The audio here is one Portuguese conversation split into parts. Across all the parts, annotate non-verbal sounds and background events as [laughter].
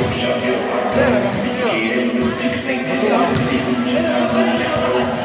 Don't shove your arm. Bitch, get?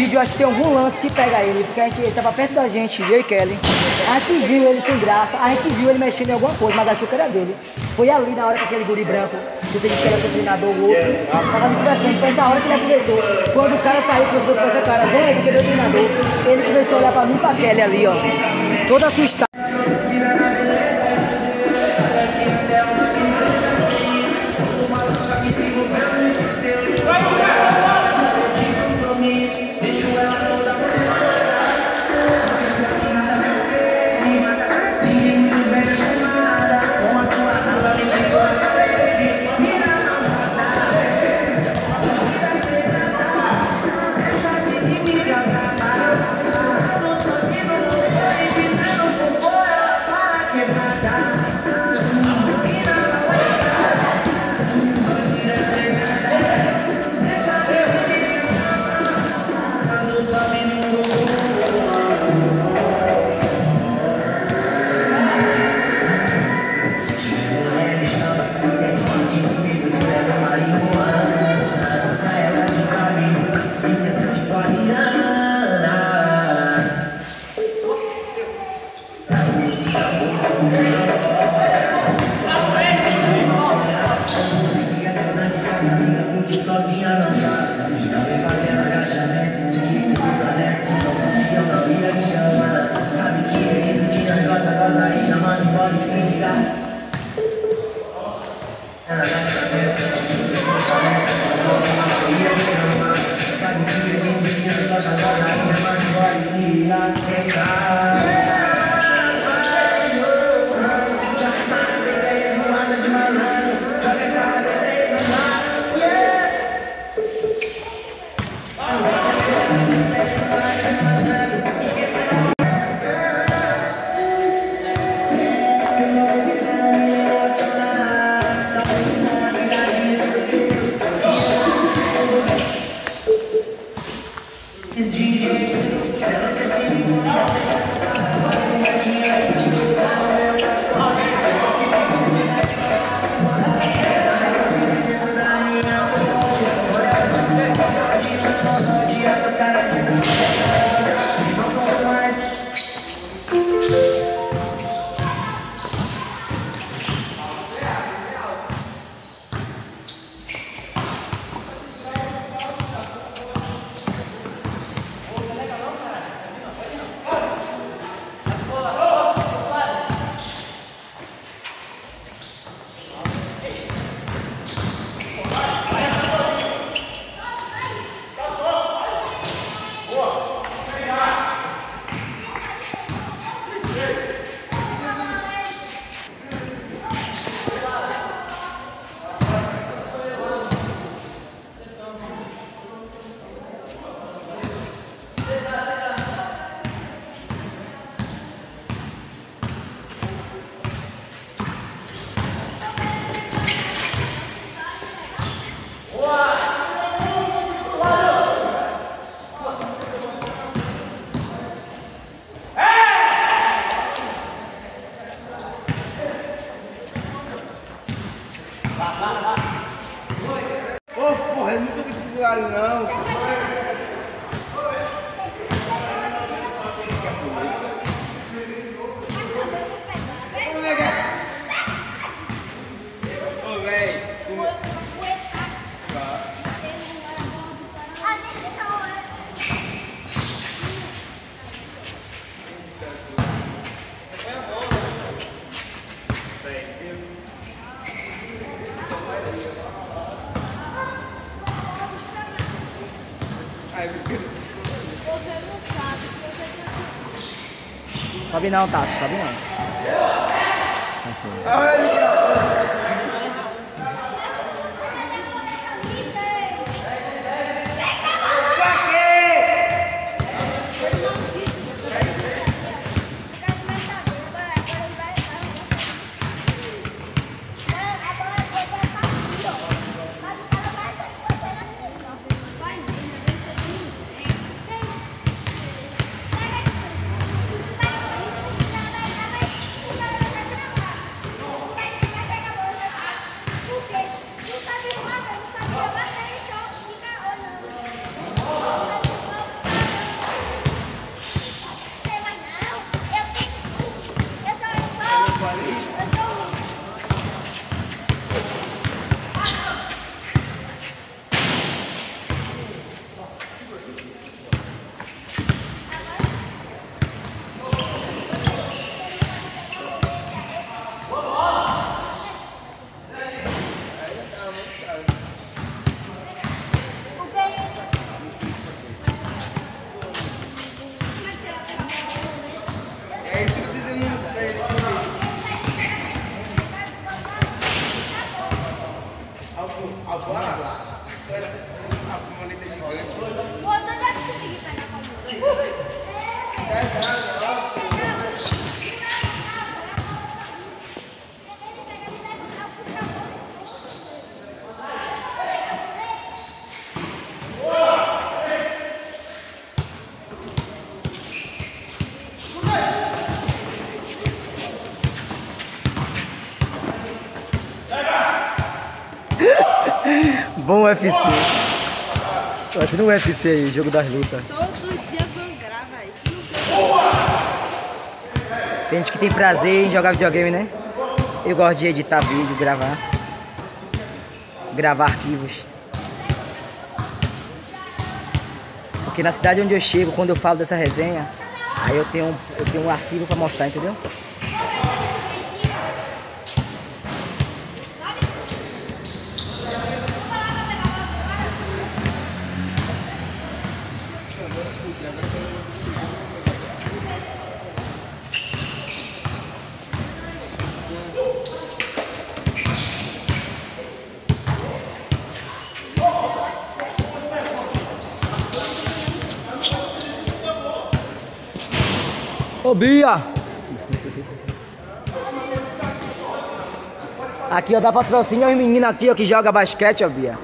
Vídeo acho que tem algum lance que pega ele, porque a gente, ele tava perto da gente, eu e Kelly. A gente viu ele sem graça, a gente viu ele mexendo em alguma coisa, mas achou que era dele. Foi ali na hora que aquele guri branco, que tem que era seu treinador, o outro, tava me conversando, foi na hora que ele aproveitou. Quando o cara saiu, que eu essa cara, vem aí, que é o treinador, ele começou a olhar pra mim e pra Kelly ali, ó. Toda assustada. Sobe não, Tato, sobe não. Tá UFC. Tô sendo um UFC aí, jogo das lutas. Todo dia Tem gente que tem prazer em jogar videogame, né? Eu gosto de editar vídeo, gravar. Gravar arquivos. Porque na cidade onde eu chego, quando eu falo dessa resenha, aí eu tenho, eu tenho um arquivo pra mostrar, entendeu? Bia! Aqui ó, dá patrocínio aos meninos aqui ó, que joga basquete, ó Bia.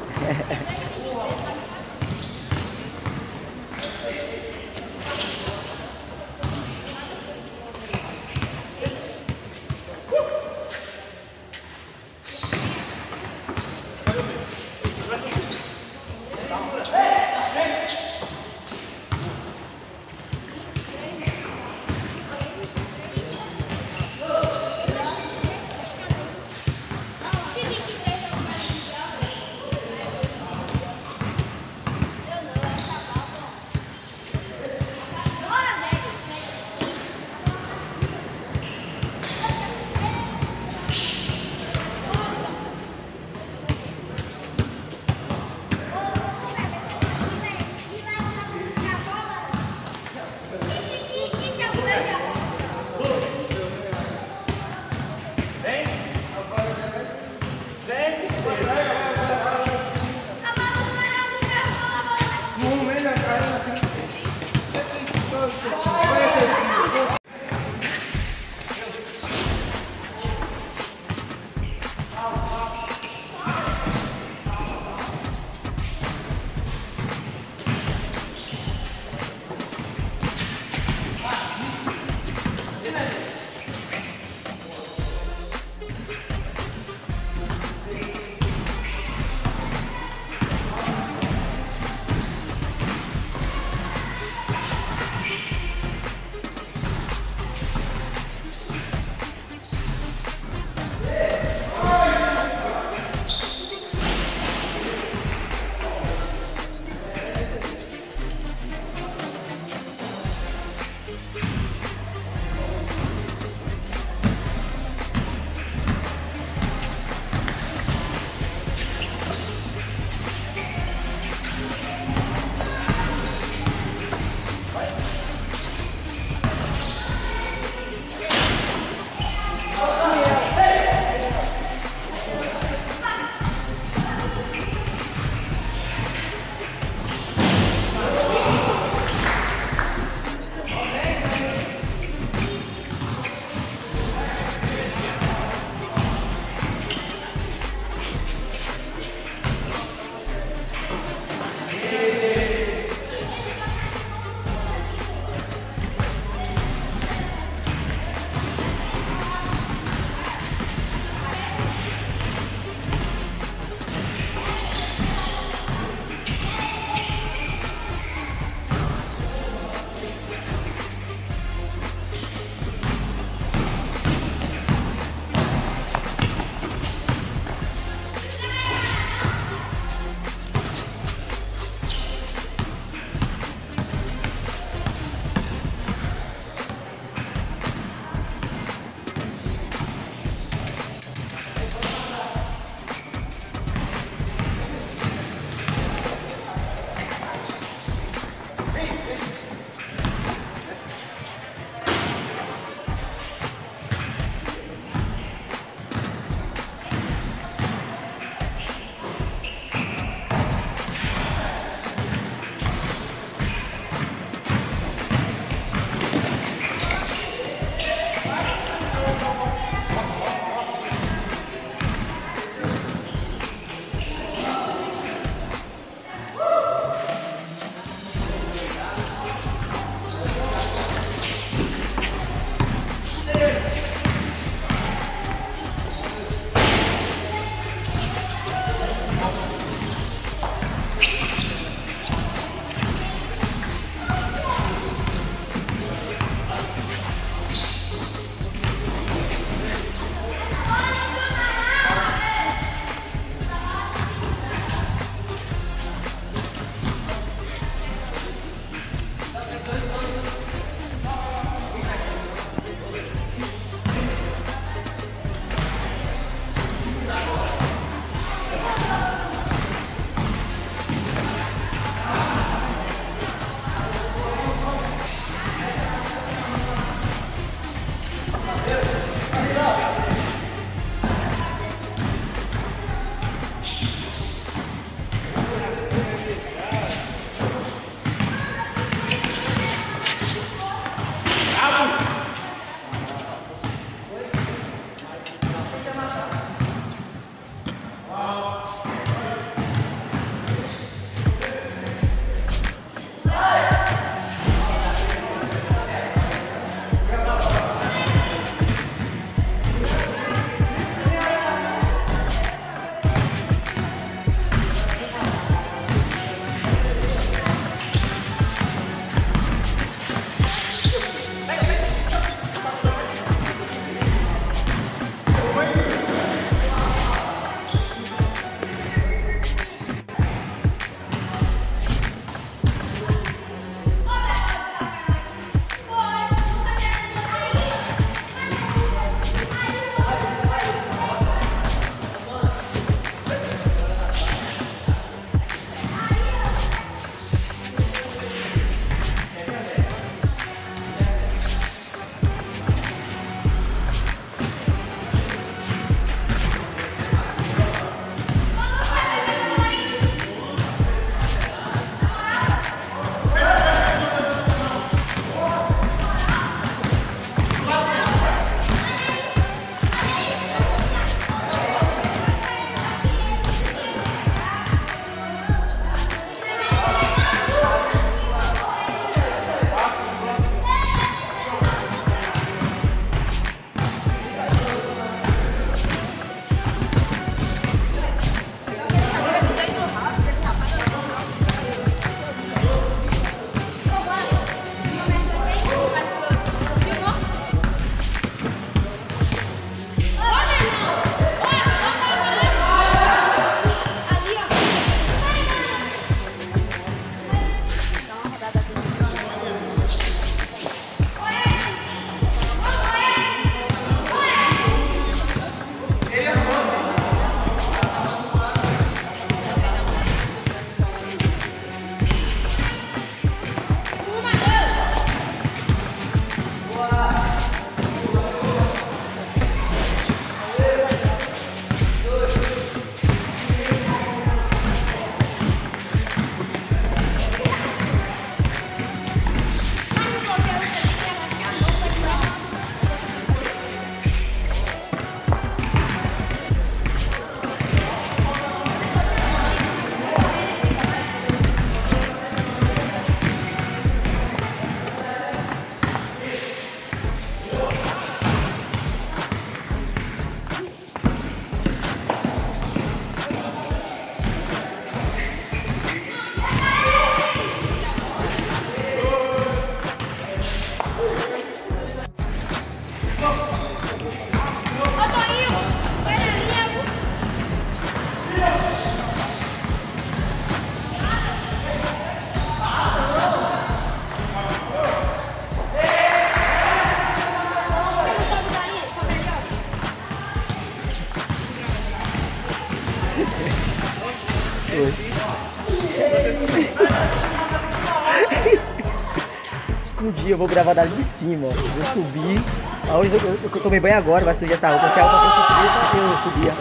Dia eu vou gravar dali de cima, ó. Vou subir. Aonde eu, eu, eu tomei banho agora, vai sujar essa roupa. Se a roupa fosse preta, eu subia.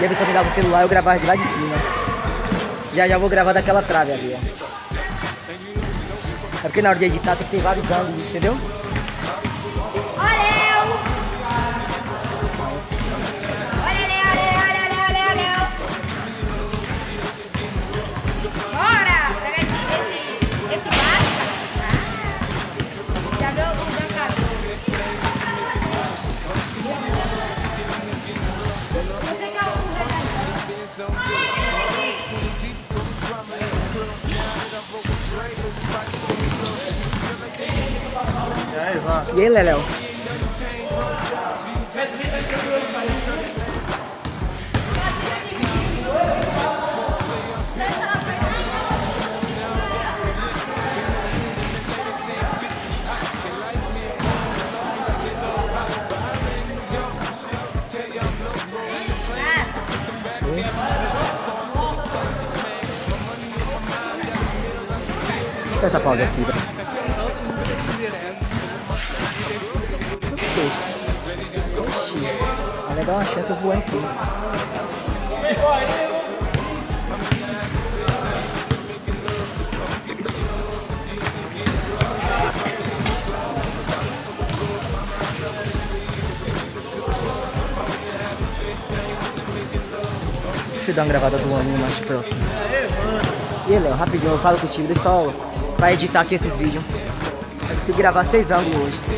E a pessoa me dava o celular, eu gravava de lá de cima. Já já vou gravar daquela trave ali, ó. É porque na hora de editar tem que ter vários ângulos, entendeu? E aí, gravada do aninho mais próximo. E Léo, rapidinho, eu falo contigo, deixa só pra editar aqui esses vídeos. Tenho que gravar seis ângulos hoje.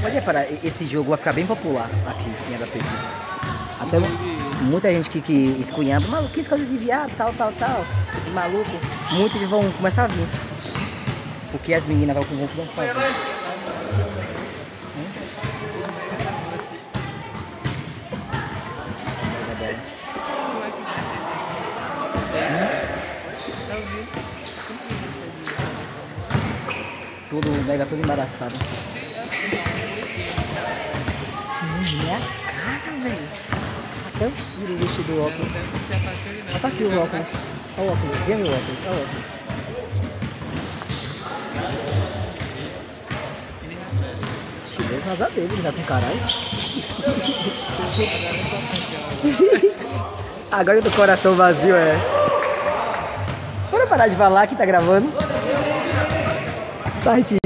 Pode reparar, esse jogo vai ficar bem popular aqui em Arapeti. Até muita gente que, que escunhava, maluquice, coisas de viado, tal, tal, tal, de maluco. Muitos vão começar a vir. Porque as meninas vão com o vão fazer. Hum? Todo mega, todo embaraçado. Minha cara, velho. Até o estilo o vestido do óculos. Olha tá aqui o óculos. Olha o óculos. Vê meu óculos. Olha o óculos. Chinês razão dele, ele vai com caralho. [laughs] Agora do coração vazio é. Bora parar de falar que tá gravando. Partiu.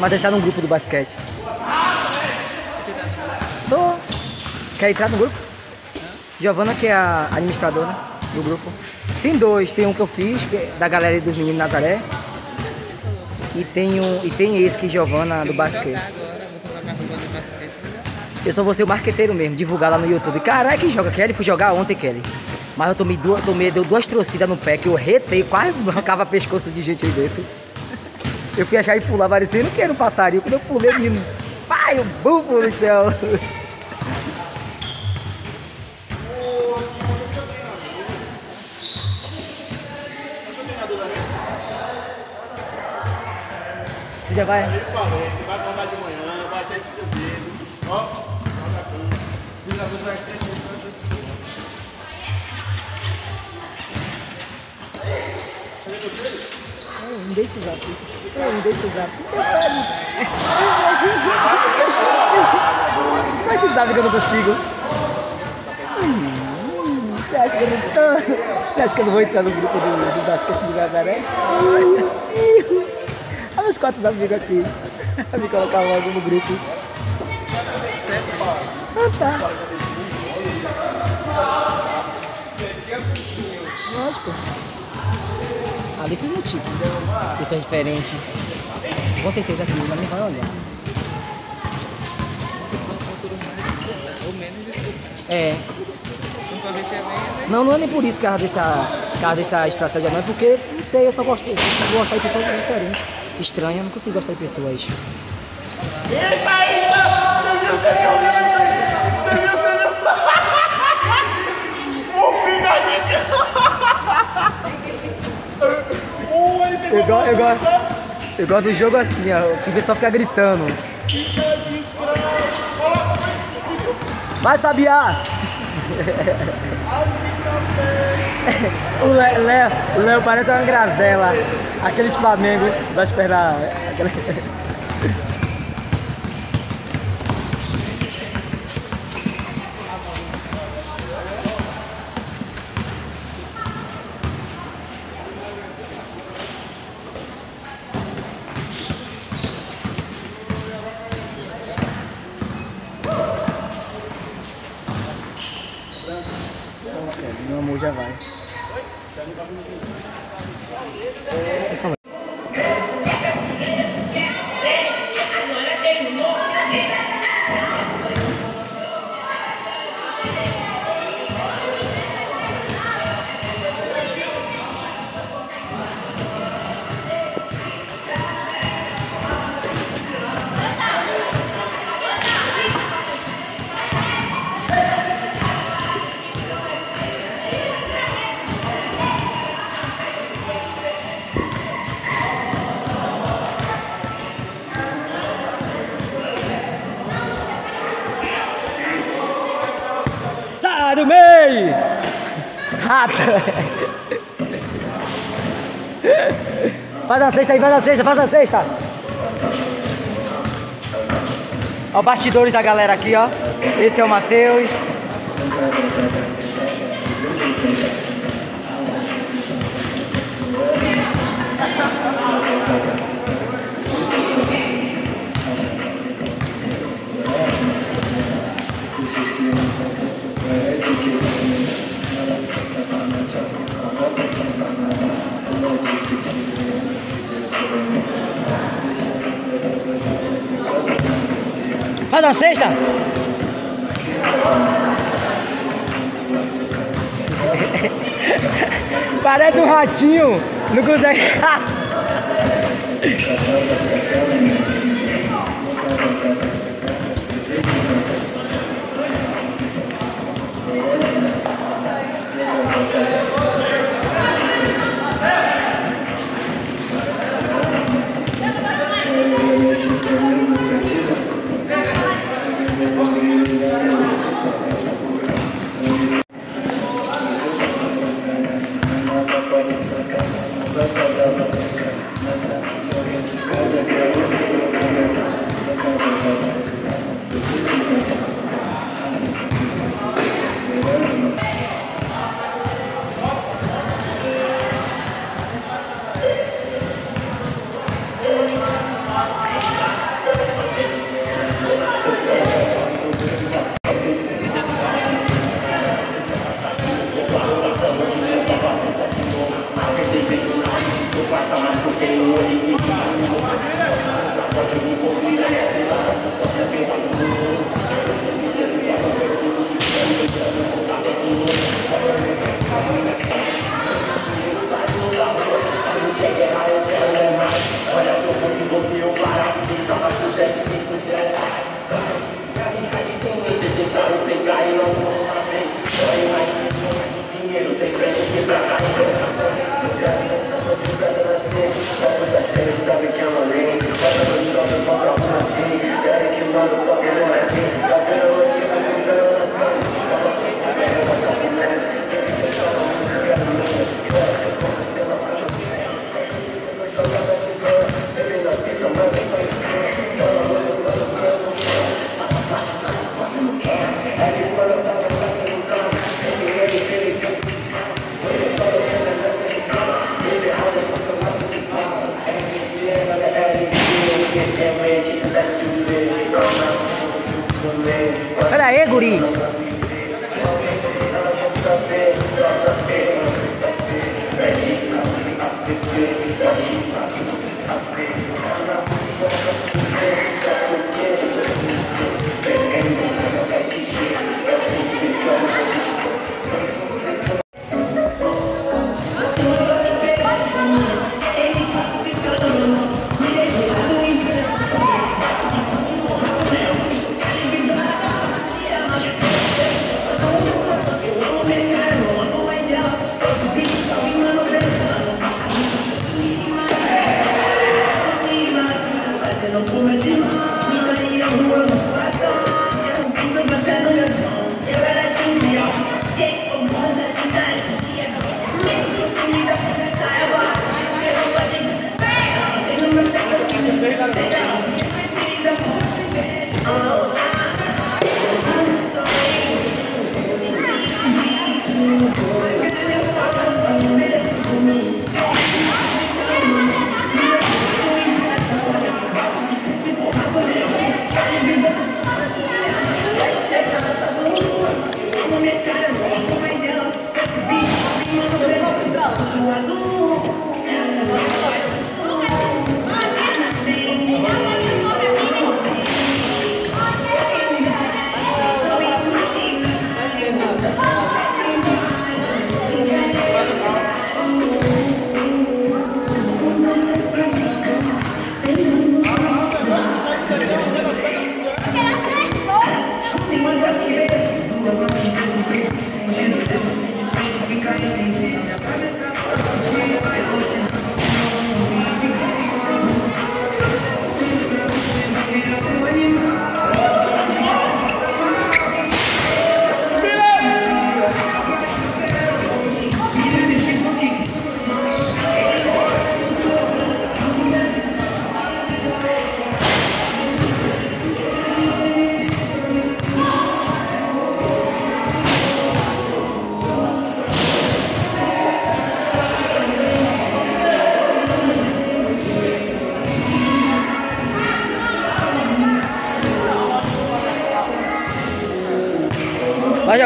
Mas tá no grupo do basquete. Tô. Quer entrar no grupo? Giovana que é a administradora do grupo. Tem dois, tem um que eu fiz, que é da galera dos meninos Nazaré. E tem, um, e tem esse que é Giovana do basquete. Eu só vou ser o marqueteiro mesmo, divulgar lá no YouTube. Caralho, que joga Kelly? Fui jogar ontem, Kelly. Mas eu tomei duas, tomei, deu duas torcidas no pé que eu retei, quase [laughs] arrancava pescoço de gente aí dentro. Eu fui achar e pular, parecendo que era um passarinho. Quando eu pulei, menino, pai, o bufo no chão. Já vai? Eu falei, você vai acordar de manhã, vai ter esse seu dedo. Ó, joga tudo. Não deixa usar Mas você sabe que eu não consigo. Hum, Você acha que eu não tô? Você acha que eu não vou entrar no grupo do, do basquete de Nazaré? Olha meus quatro amigos aqui. Me colocar logo no grupo. Ah, tá. Lógico. Ali meu tipo. Pessoas diferentes. Com certeza assim, nem vai olhar. É. Não, não é nem por isso, cara, dessa, cara, dessa estratégia, não. É porque, não sei, eu só gosto, eu gostar de pessoas diferentes. Estranhas, eu não consigo gostar de pessoas. Eita, eita! Você viu, você viu? Eu, go- eu, posição. eu gosto do jogo assim, ó, o pessoal fica gritando. Vai, Sabiá! [laughs] O Léo, Léo parece uma grazela. Aqueles Flamengo das pernas. Faz a cesta aí, faz a cesta, faz a cesta! Ó, bastidores da galera aqui, ó. Esse é o Matheus. Ratinho, não consegue. [laughs]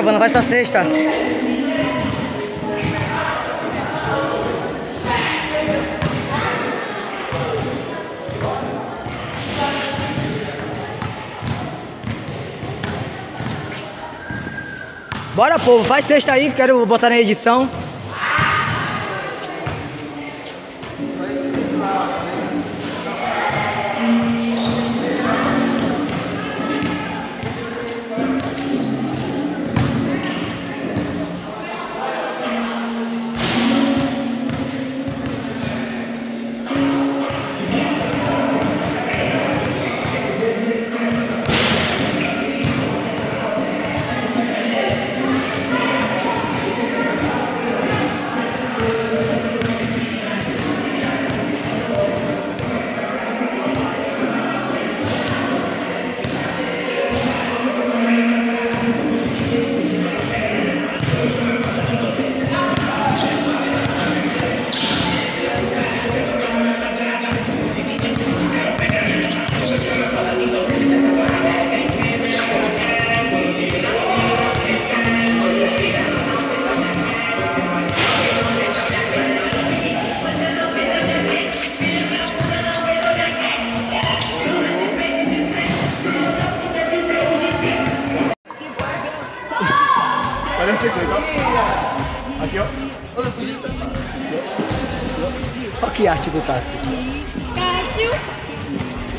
Giovana, vai sua sexta. Bora, povo, faz sexta aí, quero botar na edição. Aqui, ó. Aqui, ó. Olha que arte do Tássio. Cássio,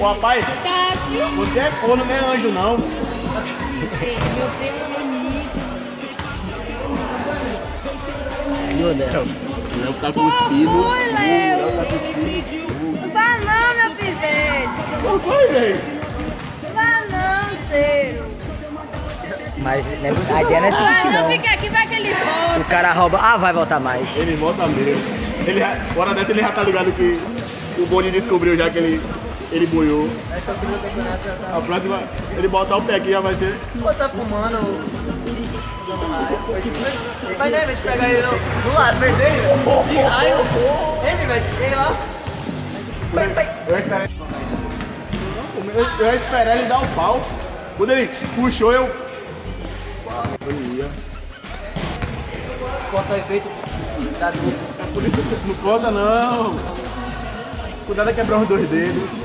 Ô, rapaz, Tássio. você é corno, não é anjo, não. Meu primo é Léo. Léo tá cuspindo. Léo Oi, Léo. Não vá não, meu pivete. Não vai, velho. Não vá não, seu. Mas né, a ideia não é sentir, não. não fica aqui, vai que ele volta. O cara rouba. Ah, vai voltar mais. Ele volta mesmo. Ele, fora dessa ele já tá ligado que o Boni descobriu já que ele ele boiou. A próxima, ele botar o pé aqui já vai ser. Pô, tá fumando. Mas né, vai pegar ele no, no lado vermelho, de raio. Hein, velho? Vem lá. Pai, pai. Eu ia esperar, eu, eu ia esperar ele dar o pau. Quando ele puxou, eu. Eu ia. Corta o efeito da dupla. É por isso não conta não. Cuidado é quebrar os dois dedos.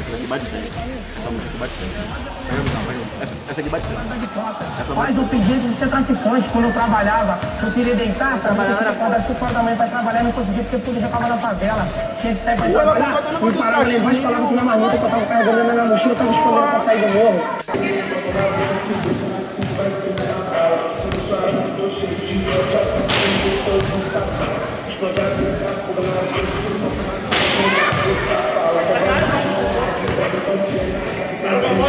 Essa daqui bate 100. Essa música aqui bate 100. Vai jogar, vai jogar. Essa, essa aqui bate 100. Essa Mas eu pedi de ser traficante quando eu trabalhava. Eu queria deitar, trabalhava acordar 5 horas da manhã pra trabalhar e não conseguia porque a polícia tava na favela. Tinha que sair pra trabalhar. Me pararam ali embaixo, falavam que minha manita que eu tava carregando na minha mochila, eu tava escondendo pra sair do morro.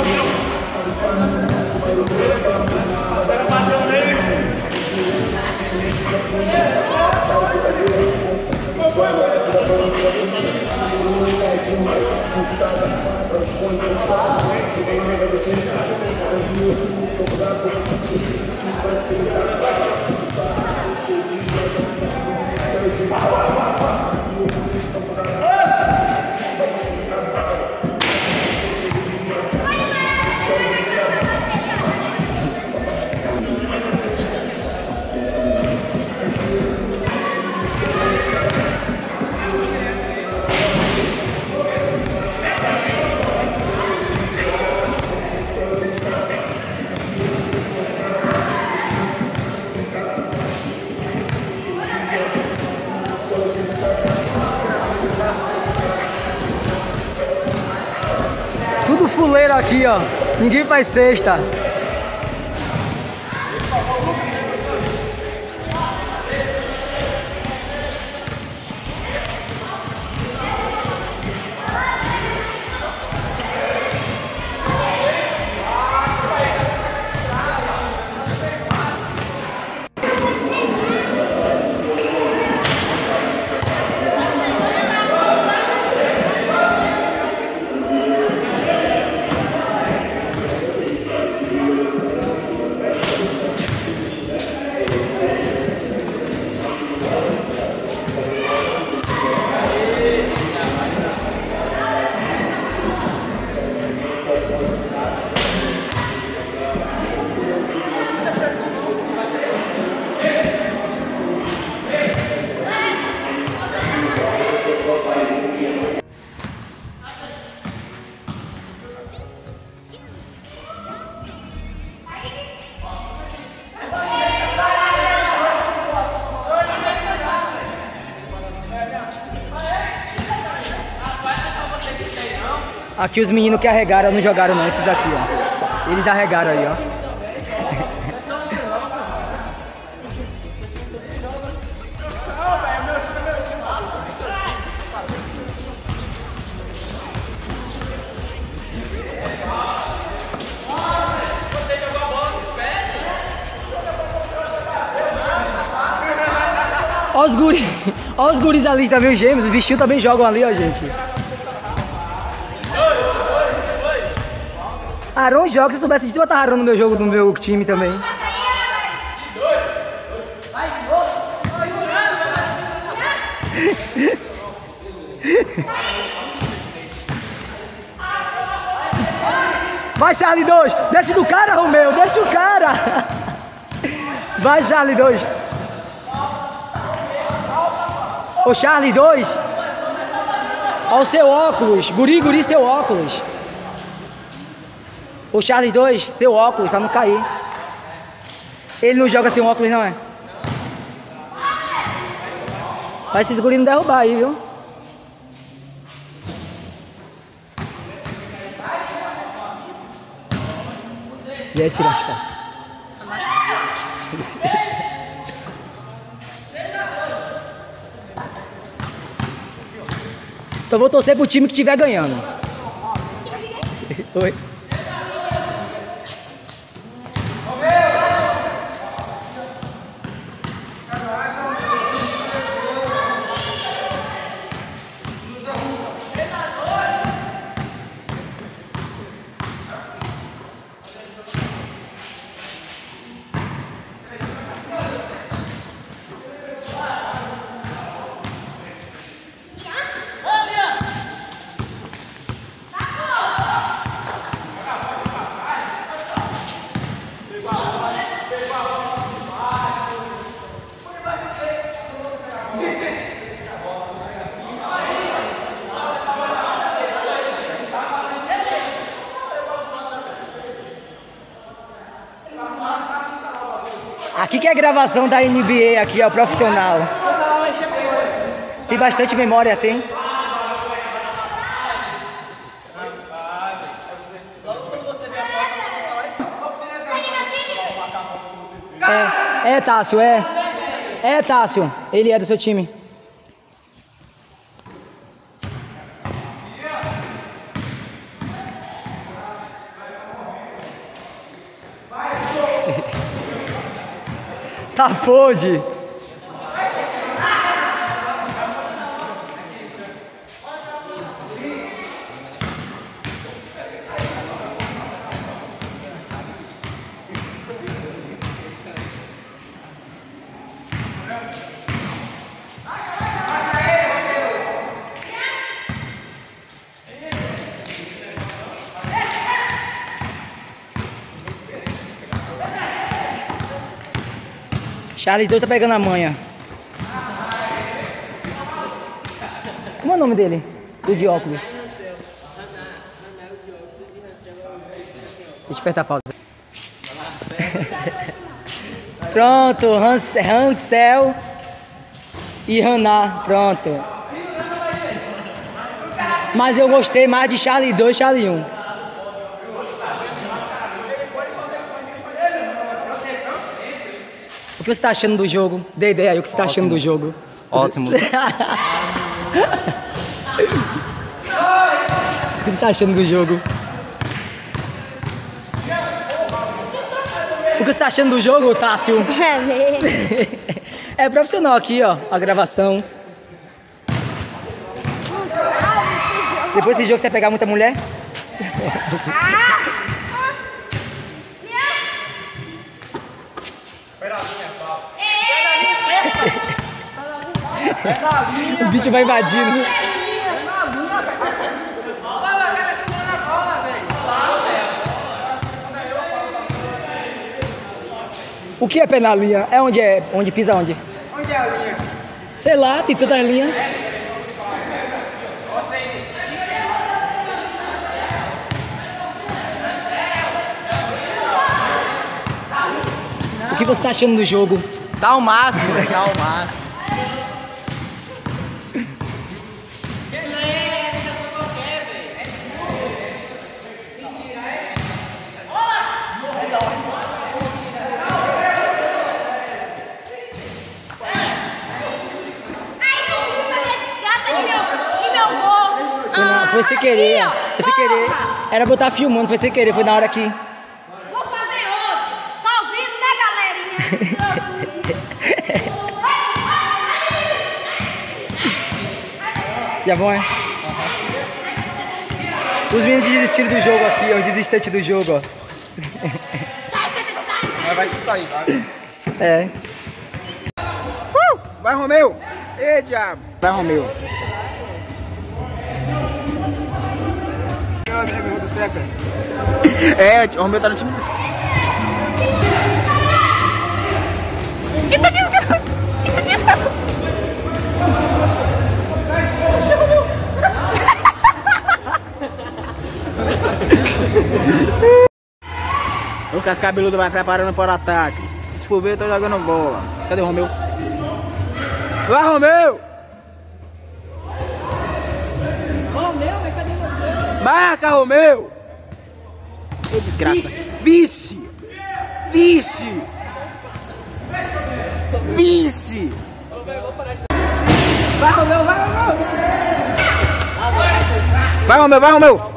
Tudo aqui, ó. Ninguém faz cesta. Aqui os meninos que arregaram não jogaram não, esses daqui, ó. Eles arregaram aí, ó. Ó os guris, ó os guris ali também, os gêmeos, os bichinhos também jogam ali, ó, gente. Aron joga, se eu soubesse disso, eu botar Aron no meu jogo, no meu time também. Vai, Charlie 2! Deixa do cara, Romeu! Deixa o cara! Vai, Charlie 2! Ô, Charlie 2! Ó o seu óculos! Guri, guri, seu óculos! O Charles 2, seu óculos, para não cair. Ele não joga sem óculos, não é? Vai se esgurinho derrubar aí, viu? E aí tirar as calças. Só vou torcer pro time que estiver ganhando. Oi? Gravação da NBA aqui, ó, profissional. Tem bastante memória, tem. É, é Tássio, é. É Tássio, ele é do seu time. Tá pode. Charles 2 tá pegando a manha. Como é o nome dele? Do de óculos. Deixa eu apertar a pausa. [laughs] Pronto, Hans, Hansel e Haná, pronto. Mas eu gostei mais de Charlie 2 Charlie 1. O que você tá achando do jogo? Dê ideia aí, o que você tá achando do jogo? Ótimo. [laughs] o que você tá achando do jogo? O que você tá achando do jogo, Tássio? É [laughs] mesmo. É profissional aqui, ó, a gravação. Depois desse jogo você vai pegar muita mulher? O bicho vai invadindo. O que é pé na linha? É onde é? Onde pisa onde? Onde é a linha? Sei lá, tem tantas linhas. O que você tá achando do jogo? Dá o máximo, dá o máximo. Foi, sem querer. Foi sem querer. Era botar filmando, foi sem querer. Foi na hora que. Vou fazer outro. Tá ouvindo, né, galerinha? [laughs] Já vão, é? Os meninos desistiram do jogo aqui, ó. Os desistentes do jogo, ó. Mas vai se sair, tá? É. Vai, Romeu! Ê, diabo! Vai, Romeu. É, o Romeu tá no time do... Lucas Cabeludo vai preparando para o ataque. Se for ver, eu tô jogando bola. Cadê o Romeu? Vai! Romeu, Marca, Romeu! Ô, desgraça. Vixe! Vixe! Vixe! Vai, Romeu, vai, Romeu! Vai, Romeu, vai, Romeu.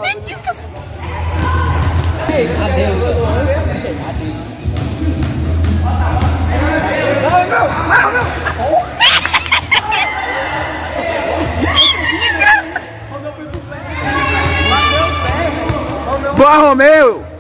Boa, Romeu.